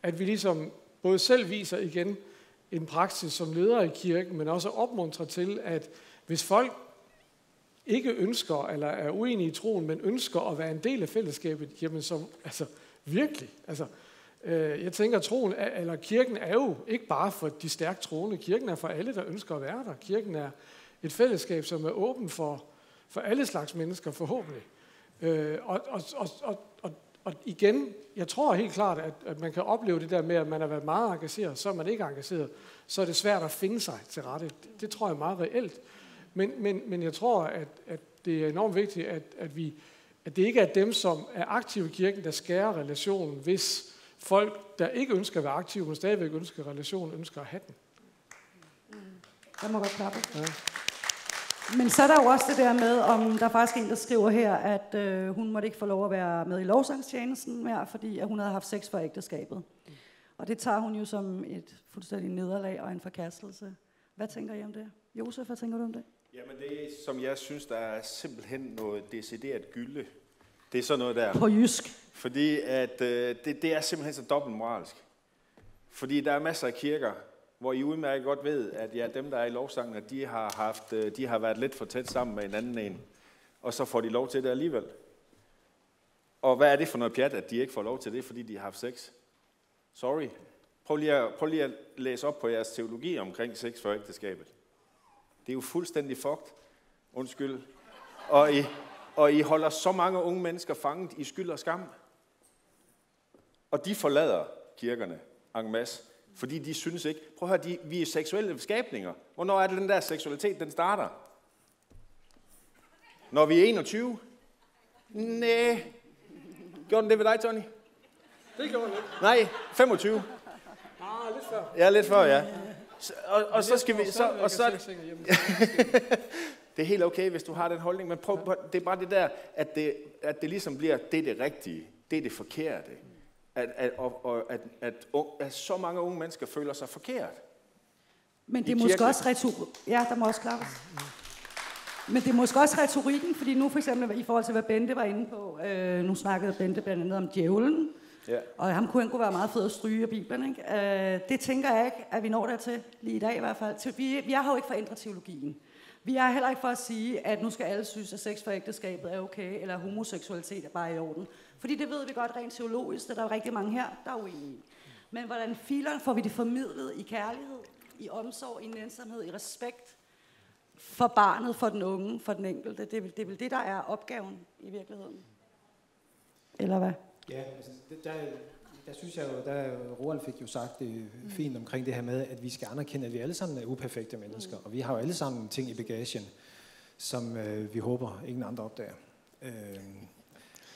at vi ligesom både selv viser igen en praksis som leder i kirken, men også opmuntre til, at hvis folk ikke ønsker, eller er uenige i troen, men ønsker at være en del af fællesskabet, jamen så, altså virkelig, altså, øh, jeg tænker, troen, er, eller kirken er jo ikke bare for de stærkt troende, kirken er for alle, der ønsker at være der. Kirken er et fællesskab, som er åben for, for alle slags mennesker, forhåbentlig. Øh, og, og, og, og, og, igen, jeg tror helt klart, at, at man kan opleve det der med, at man har været meget engageret, så er man ikke engageret, så er det svært at finde sig til rette. Det, det tror jeg er meget reelt. Men, men, men jeg tror, at, at det er enormt vigtigt, at, at, vi, at det ikke er dem, som er aktive i kirken, der skærer relationen, hvis folk, der ikke ønsker at være aktive, men stadigvæk ønsker relationen, ønsker at have den. Der må godt klappe. Ja. Men så er der jo også det der med, om der er faktisk en, der skriver her, at øh, hun måtte ikke få lov at være med i lovsangstjenesten mere, fordi at hun havde haft sex for ægteskabet. Og det tager hun jo som et fuldstændig nederlag og en forkastelse. Hvad tænker I om det? Josef, hvad tænker du om det? Jamen det, som jeg synes, der er simpelthen noget decideret gylde, det er sådan noget der. På jysk. Fordi at, øh, det, det er simpelthen så dobbelt moralsk. Fordi der er masser af kirker, hvor I udmærket godt ved, at ja, dem, der er i lovsangen, de har, haft, øh, de har været lidt for tæt sammen med en anden en. Og så får de lov til det alligevel. Og hvad er det for noget pjat, at de ikke får lov til det, fordi de har haft sex? Sorry. Prøv lige at, prøv lige at læse op på jeres teologi omkring sex for ægteskabet. Det er jo fuldstændig fucked. Undskyld. Og I, og I holder så mange unge mennesker fanget i skyld og skam. Og de forlader kirkerne en masse, fordi de synes ikke, prøv at høre, de, vi er seksuelle skabninger. Hvornår er det den der seksualitet, den starter? Når vi er 21? Nej. Gjorde den det ved dig, Tony? Det gjorde den ikke. Nej, 25. Ah, lidt før. Ja, lidt før, ja. Så, og, og så skal vi... Så, og så, det er helt okay, hvis du har den holdning, men prøv, prøv, det er bare det der, at det, at det ligesom bliver, det er det rigtige, det er det forkerte. At, at, og, at, at, at så mange unge mennesker føler sig forkert. Men det er måske også retor... Ja, der må også klappes. Men det er måske også retorikken, fordi nu for eksempel i forhold til, hvad Bente var inde på, øh, nu snakkede Bente blandt andet om djævlen, ja. og ham kunne, han kunne være meget fed at stryge af Bibelen. Ikke? Øh, det tænker jeg ikke, at vi når dertil, lige i dag i hvert fald. Vi, vi har jo ikke forændret teologien. Vi er heller ikke for at sige, at nu skal alle synes, at sex for ægteskabet er okay, eller homoseksualitet er bare i orden. Fordi det ved vi godt rent teologisk, at der er rigtig mange her, der er uenige i. Men hvordan filer får vi det formidlet i kærlighed, i omsorg, i nænsomhed, i respekt for barnet, for den unge, for den enkelte? Det er, vel, det er vel det, der er opgaven i virkeligheden. Eller hvad? Ja, altså, der, der synes jeg jo, der Roald fik jo sagt det fint omkring det her med, at vi skal anerkende, at vi alle sammen er uperfekte mennesker, og vi har jo alle sammen ting i bagagen, som øh, vi håber, ingen andre opdager. Øh,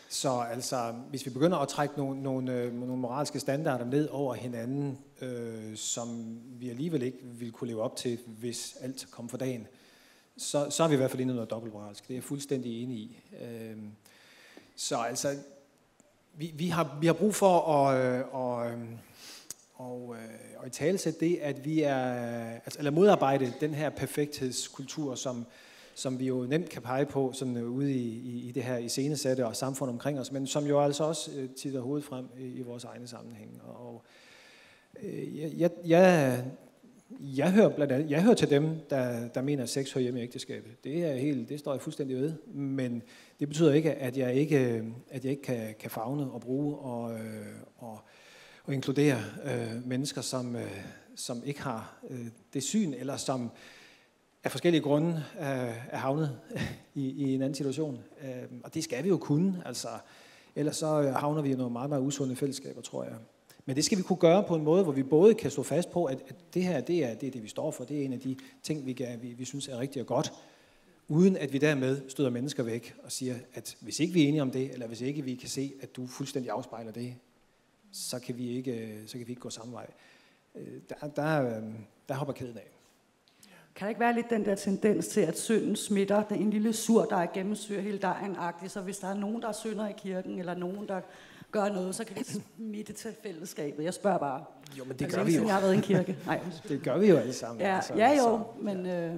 så altså, hvis vi begynder at trække nogle, nogle, øh, nogle moralske standarder ned over hinanden, øh, som vi alligevel ikke vil kunne leve op til, hvis alt kom for dagen, så, så er vi i hvert fald inde i noget dobbeltmoralsk. Det er jeg fuldstændig enig i. Øh, så altså, vi, vi, har, vi har brug for at, øh, og, øh, og, øh, og i talesætte det, at vi er, altså, eller modarbejde den her perfekthedskultur, som, som vi jo nemt kan pege på sådan ude i, i, i det her iscenesatte og samfund omkring os, men som jo altså også titter hovedet frem i, i vores egne sammenhæng. Og, øh, jeg, jeg, jeg hører, blandt andet, jeg hører til dem, der, der mener, at sex hører hjemme i ægteskabet. Det, er helt, det står jeg fuldstændig ved. Men det betyder ikke, at jeg ikke, at jeg ikke kan, kan fagne og bruge og, øh, og, og inkludere øh, mennesker, som, øh, som ikke har øh, det syn, eller som af forskellige grunde øh, er havnet i, i en anden situation. Øh, og det skal vi jo kunne. Altså, ellers så øh, havner vi i nogle meget, meget usunde fællesskaber, tror jeg. Men det skal vi kunne gøre på en måde, hvor vi både kan stå fast på, at, at det her det er, det er det, vi står for. Det er en af de ting, vi, kan, vi, vi synes er rigtig og godt. Uden at vi dermed støder mennesker væk og siger, at hvis ikke vi er enige om det, eller hvis ikke vi kan se, at du fuldstændig afspejler det, så kan vi ikke, så kan vi ikke gå samme vej. Der, der, der hopper kæden af. Kan der ikke være lidt den der tendens til, at synden smitter, den en lille sur, der gennemsyrer hele dejen -agtig, så hvis der er nogen, der synder i kirken, eller nogen, der gør noget, så kan det smitte til fællesskabet. Jeg spørger bare. Jo, men det Altså, gør vi jo. Jeg har været i en kirke. Nej, Det gør vi jo alle sammen. ja, altså, ja jo, så- men, øh,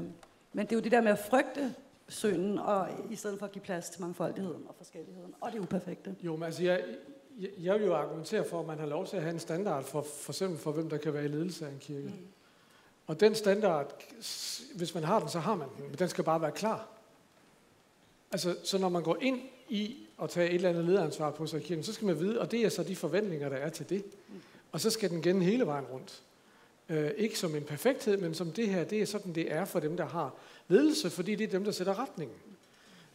men det er jo det der med at frygte synden, og i stedet for at give plads til mangfoldigheden og forskelligheden, og det uperfekte. Jo, men altså, jeg, jeg, jeg vil jo argumentere for, at man har lov til at have en standard for, for eksempel for, hvem der kan være i ledelse af en kirke. Mm. Og den standard, hvis man har den, så har man den, men den skal bare være klar. Altså, så når man går ind i at tage et eller andet lederansvar på sig i kirken, så skal man vide, og det er så de forventninger, der er til det. Og så skal den gælde hele vejen rundt. Øh, ikke som en perfekthed, men som det her, det er sådan, det er for dem, der har ledelse, fordi det er dem, der sætter retningen.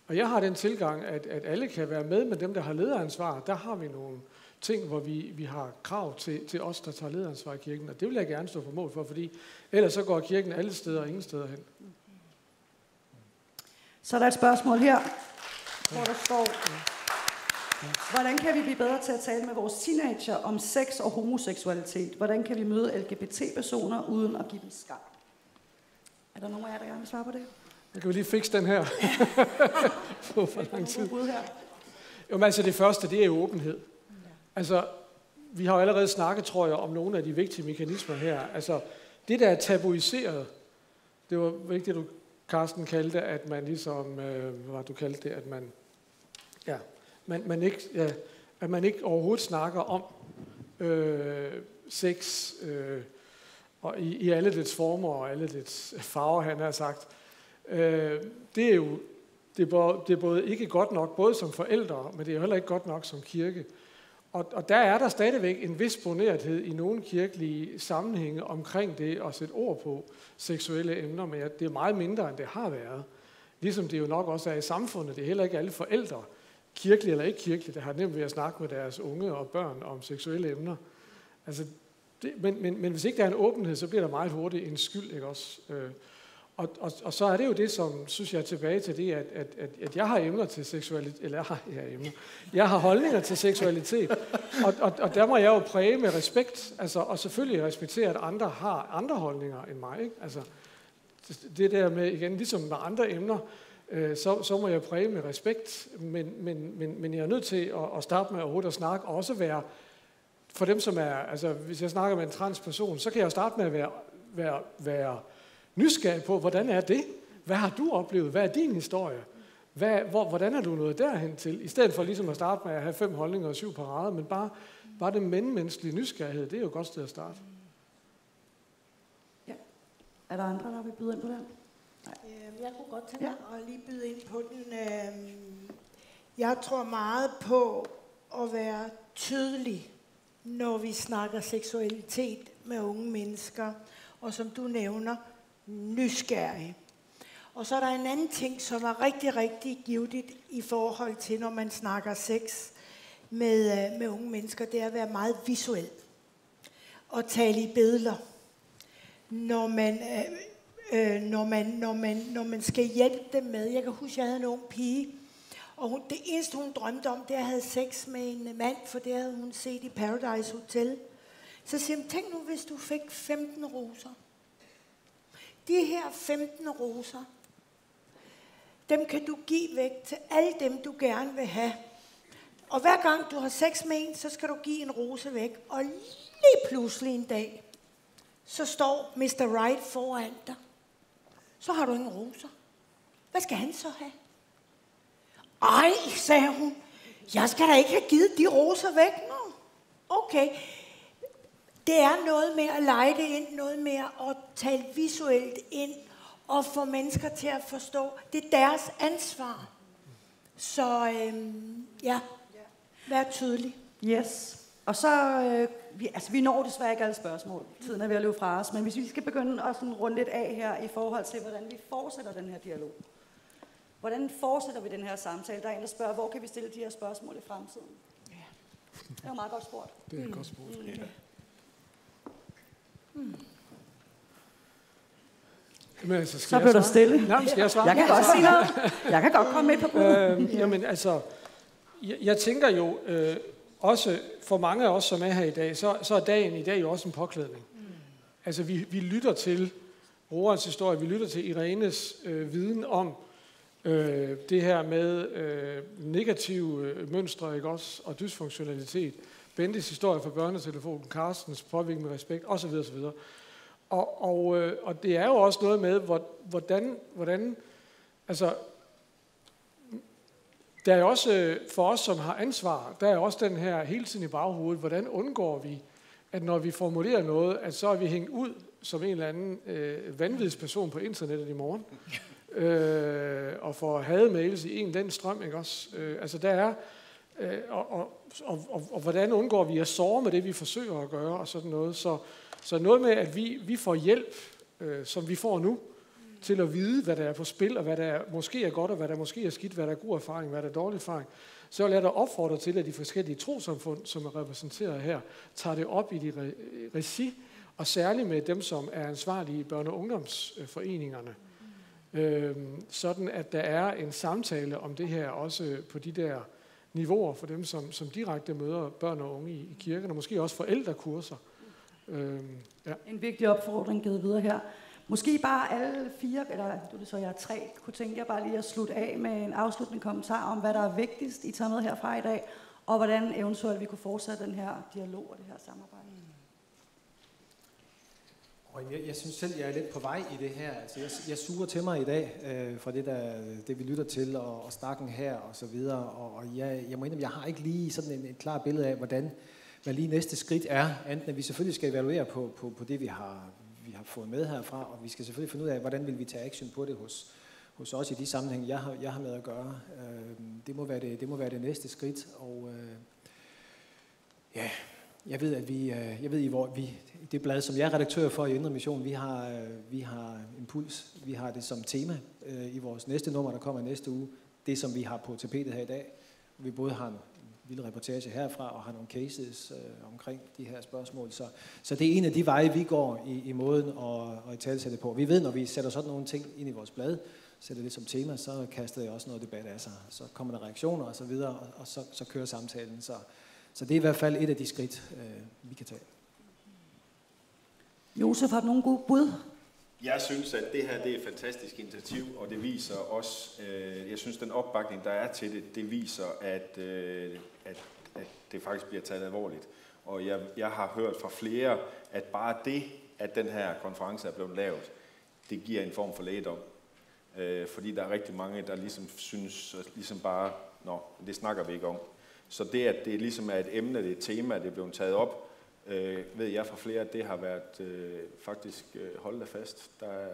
Og jeg har den tilgang, at, at alle kan være med, men dem, der har lederansvar, der har vi nogle ting, hvor vi, vi har krav til, til os, der tager lederansvar i kirken. Og det vil jeg gerne stå på mål for, fordi ellers så går kirken alle steder og ingen steder hen. Så er der et spørgsmål her, hvor der står, hvordan kan vi blive bedre til at tale med vores teenager om sex og homoseksualitet? Hvordan kan vi møde LGBT-personer uden at give dem skam? Er der nogen af jer, der gerne vil svare på det? Jeg kan vi lige fikse den her på for lang tid. Jo, men altså det første, det er jo åbenhed. Altså, vi har jo allerede snakket, tror jeg, om nogle af de vigtige mekanismer her. Altså, det der er tabuiseret, det var vigtigt, du, Carsten, kaldte, at man ligesom, øh, hvad du kaldte det, at man, ja, man, man ikke, ja, at man ikke overhovedet snakker om øh, sex, øh, og i, i alle dets former og alle dets farver, han har sagt. Øh, det er jo det er, både, det er både ikke godt nok, både som forældre, men det er heller ikke godt nok som kirke. Og, og der er der stadigvæk en vis bonerthed i nogle kirkelige sammenhænge omkring det at sætte ord på seksuelle emner, men det er meget mindre, end det har været. Ligesom det jo nok også er i samfundet. Det er heller ikke alle forældre, kirkelige eller ikke kirkelige, der har nemt ved at snakke med deres unge og børn om seksuelle emner. Altså, det, men, men, men hvis ikke der er en åbenhed, så bliver der meget hurtigt en skyld, ikke også? Øh, og, og, og så er det jo det, som synes jeg er tilbage til det, at, at, at, at jeg har emner til seksualitet, eller jeg har, jeg har emner, jeg har holdninger til seksualitet, og, og, og der må jeg jo præge med respekt, altså, og selvfølgelig respektere, at andre har andre holdninger end mig. Ikke? Altså, det der med, igen, ligesom med andre emner, øh, så, så må jeg præge med respekt, men, men, men, men jeg er nødt til at, at starte med overhovedet at snakke, og også være, for dem som er, altså hvis jeg snakker med en transperson, så kan jeg starte med at være, være, være nysgerrig på, hvordan er det? Hvad har du oplevet? Hvad er din historie? Hvad, hvor, hvordan er du nået derhen til? I stedet for ligesom at starte med at have fem holdninger og syv parader, men bare, bare den menneskelige nysgerrighed, det er jo et godt sted at starte. Ja. Er der andre, der vil byde ind på den? Øh, Jeg kunne godt tænke mig at lige byde ind på den. øh, Jeg tror meget på at være tydelig, når vi snakker seksualitet med unge mennesker, og som du nævner, nysgerrig. Og så er der en anden ting, som er rigtig, rigtig givetigt i forhold til, når man snakker sex med, øh, med unge mennesker, det er at være meget visuel og tale i billeder. Når man, øh, når, man, når, man, når man skal hjælpe dem med. Jeg kan huske, jeg havde en ung pige, og hun, det eneste, hun drømte om, det er at have sex med en mand, for det havde hun set i Paradise Hotel. Så siger hun, tænk nu, hvis du fik 15 roser. De her 15 roser, dem kan du give væk til alle dem, du gerne vil have. Og hver gang du har sex med en, så skal du give en rose væk. Og lige pludselig en dag, så står Mr. Right foran dig. Så har du ingen roser. Hvad skal han så have? Ej, sagde hun. Jeg skal da ikke have givet de roser væk nu. Okay. Det er noget med at lege det ind, noget med at tale visuelt ind, og få mennesker til at forstå, det er deres ansvar. Så øhm, ja, vær tydelig. Yes. Og så, øh, vi, altså vi når desværre ikke alle spørgsmål. Tiden er ved at løbe fra os. Men hvis vi skal begynde at sådan runde lidt af her i forhold til, hvordan vi fortsætter den her dialog. Hvordan fortsætter vi den her samtale? Der er en, der spørger, hvor kan vi stille de her spørgsmål i fremtiden? Ja. Det er meget godt spurgt. Det er et godt sprog. Men altså, skal Så jeg blev der stille. Nej, skal jeg svare? Jeg kan godt sige noget. Jeg kan godt komme med på bud. Øhm, jamen altså, jeg, jeg tænker jo øh, også, for mange af os, som er her i dag, så, så er dagen i dag jo også en påklædning. Altså, vi, vi lytter til Roans historie, vi lytter til Irenes øh, viden om øh, det her med øh, negative øh, mønstre ikke også, og dysfunktionalitet. Bentes historie fra børnetelefonen, Carstens påvirkning med respekt, osv. osv. Og, og, øh, og det er jo også noget med, hvordan, hvordan altså, der er også øh, for os, som har ansvar, der er også den her hele tiden i baghovedet, hvordan undgår vi, at når vi formulerer noget, at så er vi hængt ud som en eller anden øh, vanvidsperson på internettet i morgen, øh, og får hademails i en den strøm, ikke også? Øh, altså der er, øh, og, og, og, og, og hvordan undgår vi at såre med det, vi forsøger at gøre, og sådan noget. Så, så noget med, at vi, vi får hjælp, øh, som vi får nu, til at vide, hvad der er på spil, og hvad der måske er godt, og hvad der måske er skidt, hvad der er god erfaring, hvad der er dårlig erfaring, så vil jeg da opfordre til, at de forskellige trosamfund, som er repræsenteret her, tager det op i de regi, og særligt med dem, som er ansvarlige i børne- og ungdomsforeningerne. Øhm, sådan at der er en samtale om det her også på de der niveauer for dem, som, som direkte møder børn og unge i, i kirken, og måske også forældrekurser. Øhm, ja. En vigtig opfordring givet videre her. Måske bare alle fire, eller du det så jeg er tre, kunne tænke jer bare lige at slutte af med en afsluttende kommentar om, hvad der er vigtigst, I tager med herfra i dag, og hvordan eventuelt vi kunne fortsætte den her dialog og det her samarbejde. Og jeg, jeg synes selv, jeg er lidt på vej i det her. Altså, jeg, jeg suger til mig i dag øh, fra det, der, det, vi lytter til, og, og snakken her og så videre. Og, og jeg, jeg må indrømme, jeg har ikke lige sådan en, et klart billede af, hvordan hvad lige næste skridt er. Enten at vi selvfølgelig skal evaluere på, på, på det, vi har, vi har fået med herfra, og vi skal selvfølgelig finde ud af, hvordan vil vi tage action på det hos, hos os i de sammenhæng, jeg har, jeg har med at gøre. Øh, det, må være det, det må være det næste skridt. Og øh, ja, jeg ved, at vi, øh, jeg ved, i hvor vi, det blad, som jeg er redaktør for i Indre Mission, vi har, øh, vi har Impuls, vi har det som tema øh, i vores næste nummer, der kommer næste uge. Det, som vi har på tapetet her i dag. Vi både har lille reportage herfra og har nogle cases øh, omkring de her spørgsmål. Så, så det er en af de veje, vi går i, i måden at, at talsætte på. Vi ved, når vi sætter sådan nogle ting ind i vores blad, sætter det som tema, så kaster det også noget debat af sig. Så kommer der reaktioner og så videre, og, og så, så kører samtalen. Så, så det er i hvert fald et af de skridt, øh, vi kan tage. Josef, har du nogle gode bud? Jeg synes, at det her det er et fantastisk initiativ, og det viser også, øh, jeg synes, den opbakning, der er til det, det viser, at, øh, at, at det faktisk bliver taget alvorligt. Og jeg, jeg har hørt fra flere, at bare det, at den her konference er blevet lavet, det giver en form for lægedom. Øh, fordi der er rigtig mange, der ligesom synes, ligesom bare, nå, det snakker vi ikke om. Så det, at det ligesom er et emne, det er et tema, det er blevet taget op, øh, ved jeg fra flere, at det har været øh, faktisk, øh, hold da fast, der,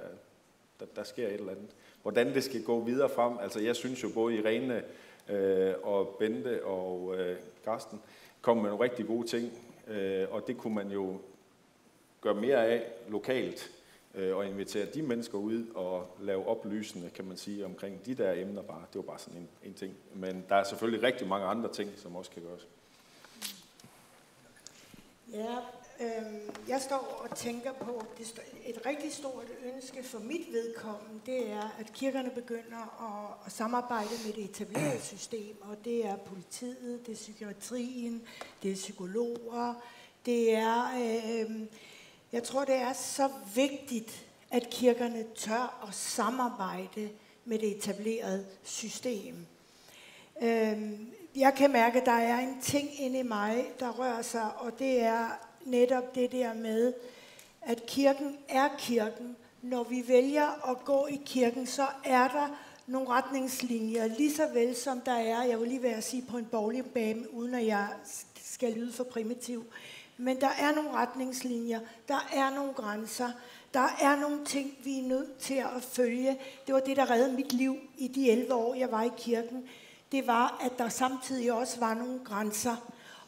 der, der sker et eller andet. Hvordan det skal gå videre frem, altså jeg synes jo både Irene øh, og Bente og øh, Karsten kom med nogle rigtig gode ting, øh, og det kunne man jo gøre mere af lokalt, øh, og invitere de mennesker ud og lave oplysende, kan man sige, omkring de der emner bare. Det var bare sådan en, en ting. Men der er selvfølgelig rigtig mange andre ting, som også kan gøres. Ja, øh, jeg står og tænker på, det et rigtig stort ønske for mit vedkommende, det er, at kirkerne begynder at, at samarbejde med det etablerede system, og det er politiet, det er psykiatrien, det er psykologer, det er, øh, jeg tror, det er så vigtigt, at kirkerne tør at samarbejde med det etablerede system. Øh, jeg kan mærke, at der er en ting inde i mig, der rører sig, og det er netop det der med, at kirken er kirken. Når vi vælger at gå i kirken, så er der nogle retningslinjer, lige så vel som der er, jeg vil lige være at sige på en bowlingbane, uden at jeg skal lyde for primitiv, men der er nogle retningslinjer, der er nogle grænser, der er nogle ting, vi er nødt til at følge. Det var det, der reddede mit liv i de 11 år, jeg var i kirken det var, at der samtidig også var nogle grænser.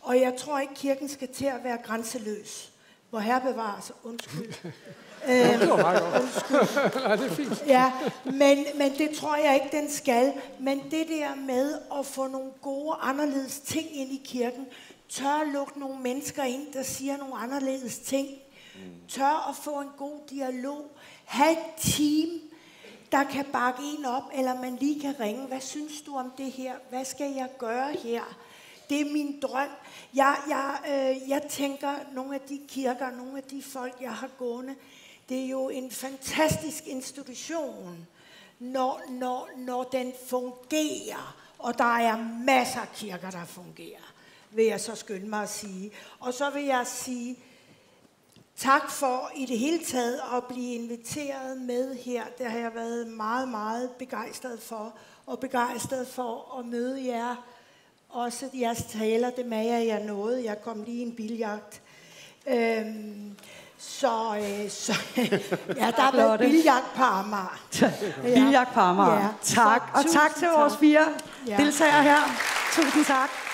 Og jeg tror ikke, kirken skal til at være grænseløs. Hvor herre bevares, undskyld. øhm, det var meget godt. Undskyld. ja, det er fint. Ja, men, men det tror jeg ikke, den skal. Men det der med at få nogle gode, anderledes ting ind i kirken, tør lukke nogle mennesker ind, der siger nogle anderledes ting, tør at få en god dialog, have et team, der kan bakke en op, eller man lige kan ringe. Hvad synes du om det her? Hvad skal jeg gøre her? Det er min drøm. Jeg, jeg, øh, jeg tænker, nogle af de kirker, nogle af de folk, jeg har gående, det er jo en fantastisk institution, når, når, når den fungerer. Og der er masser af kirker, der fungerer, vil jeg så skynde mig at sige. Og så vil jeg sige, Tak for i det hele taget at blive inviteret med her. Det har jeg været meget, meget begejstret for. Og begejstret for at møde jer. Også jeres taler, det mager jeg noget. Jeg kom lige i en biljagt. Øhm, så, øh, så ja, der har været biljagt på Amager. biljagt på Amager. Ja. Tak. Og tak til vores fire Ja. deltagere her. Tusind tak.